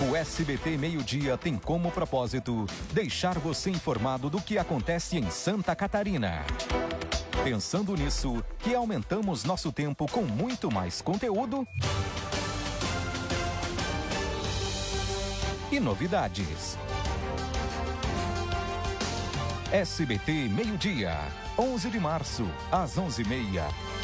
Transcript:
O SBT Meio Dia tem como propósito deixar você informado do que acontece em Santa Catarina. Pensando nisso, que aumentamos nosso tempo com muito mais conteúdo e novidades. SBT Meio Dia, 11 de março, às 11h30